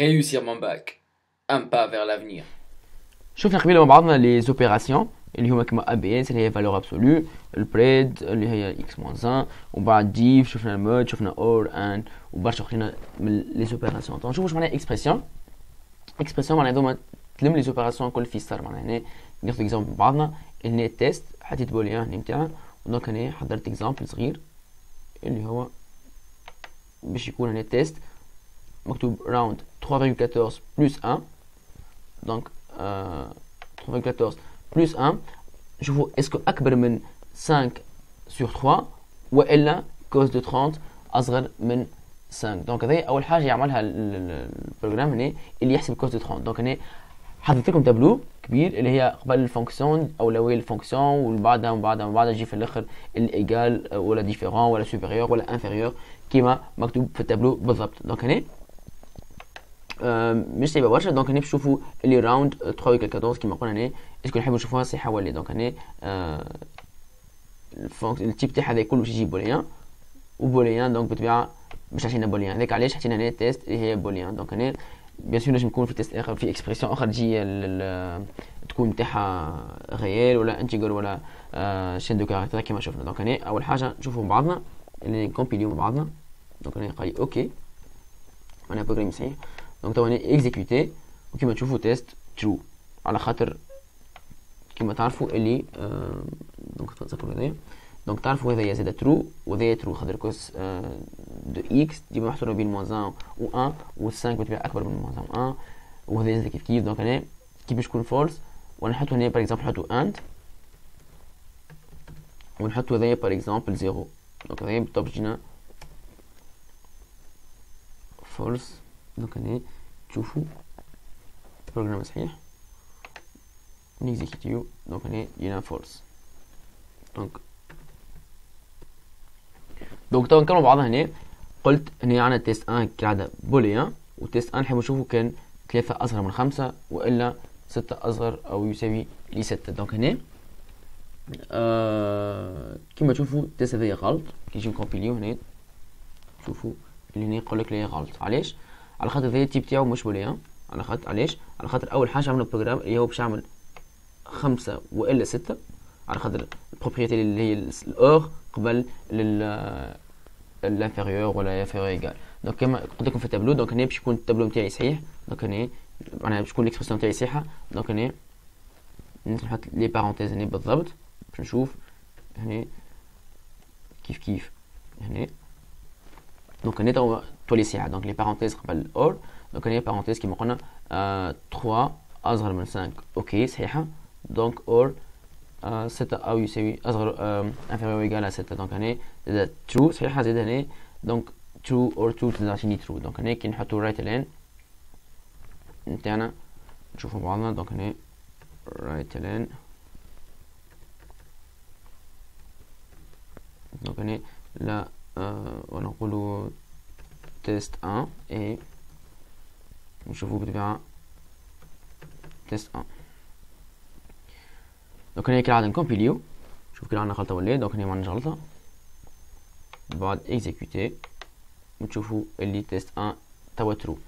réussir mon bac. Un pas vers l'avenir. شفنا قبيله مع بعضنا لي زوبيراسيون اللي هما كما ا بي اس اللي هي فالور ابسولو البريد اللي هي اكس موان 1 وبعد ديف شفنا المود شفنا اور ان وبرشا اخرين من لي زوبيراسيون طبعا نشوفوا واش معناها اكسبرسيون اكسبرسيون معناها دوما تلم لي زوبيراسيون كل في ستار معناها هنا ناخذ اكزومبل بعضنا اللي تيست حطيت بوليان هنا نتاعها ودونك هنا حضرت اكزومبل صغير اللي هو باش يكون هنا تيست مكتوب راوند 3.14 بلس 1 دونك 3.14 بلس 1 نشوفوا اسكو اكبر من 5 سور 3 والا كوز دو 30 اصغر من 5 دونك هذه اول حاجه يعملها البروجرام هنا اللي يحسب كوز دو 30 دونك هنا حطيت لكم تابلو كبير اللي هي قبل الفونكسيون اولويه الفونكسيون ومن بعدها ومن بعدها ومن بعدها يجي في الاخر الايجال ولا ديفيرون ولا سوبيريور ولا انفيريور كيما مكتوب في التابلو بالضبط دونك هنا مش تبقى برشا donc هنا نشوفوا اللي round 3.14 كيما قلنا هنا est-ce que نحبوا نشوفوها صحيحه ولا donc هنا ال type تاعها هذا كله باش يجي booléen و booléen donc بالطبيعه باش تعطينا booléen هذاك علاش حطينا هنا test اللي هي booléen donc هنا bien sûr نجم يكون في test اخر في expression اخر تجي تكون تاعها réel ولا integer ولا chaîne de caractères كيما شفنا donc هنا اول حاجة نشوفوا بعضنا اللي نكومبيليو بعضنا donc هنا قال OK un programme صحيح donc تو exécuter وكيما تشوفوا test true على خاطر كيما تعرفوا اللي donc تنصفوا هذايا donc تعرفوا هذايا زاد true وهذايا true خاطر cos de x ديما محصوره بين moins 1 و 1 و 5 بالطبيعه اكبر من moins 1 وهذايا زاد كيف كيف donc هنا كي باش يكون فولس ونحطوا هنا par exemple نحطوا and ونحطوا هذايا par exemple zéro donc هذايا بالطبع جينا فولس donc هنا تشوفوا ال programme صحيح؟ n'exécutiو donc هنا جينا فولس donc donc تو نكملوا بعضها هنا قلت هنا عندنا test 1 كالعادة booléen و test 1 نحب نشوفوا كان ثلاثة أصغر من خمسة وإلا ستة أصغر أو يساوي لستة donc هنا آه كيما تشوفوا ال test هذايا غلط. كي نجي ncompiliو هنا شوفوا اللي هنا يقول لك لي غلط. علاش؟ على خاطر هذا ال type تاعو مش booléen على خاطر علاش؟ على خاطر أول حاجة عملنا programme اللي هو باش يعمل خمسة وإلا ستة. على خاطر ال priorité اللي هي ال or قبل لل ال inférieur ولا inférieur égal دونك كما قلت لكم في التابلو دونك هنا باش يكون التابلو نتاعي صحيح دونك هنا معناها باش تكون ليكسبرسيون نتاعي صحيحة دونك هنا نحط لي بارونتيز هنا بالضبط باش نشوف هنا كيف كيف. هنا. دونك هنا تو تولي ساعه دونك لي بارونتيز قبل اور دونك هنا بارونتيز كيما قلنا 3 اصغر من 5 اوكي صحيحه دونك اور 6 او يساوي اصغر انفيريور ايغال 6 دونك هنا زاد ترو صحيحه زاد هنا دونك ترو اور ترو تعطيني ترو دونك هنا كي نحطو رايت لين نتاعنا نشوفو بعضنا دونك هنا رايت لين دونك هنا لا آه ونقول تيست 1 et نشوفو بالطبيعة تيست 1 دونك هنا كالعادة نكومبيليو شوف كي عندنا غلطة ولا دونك هنا ما عندناش غلطة بعد اكزيكوتي وتشوفوا اللي تيست 1 توا ترو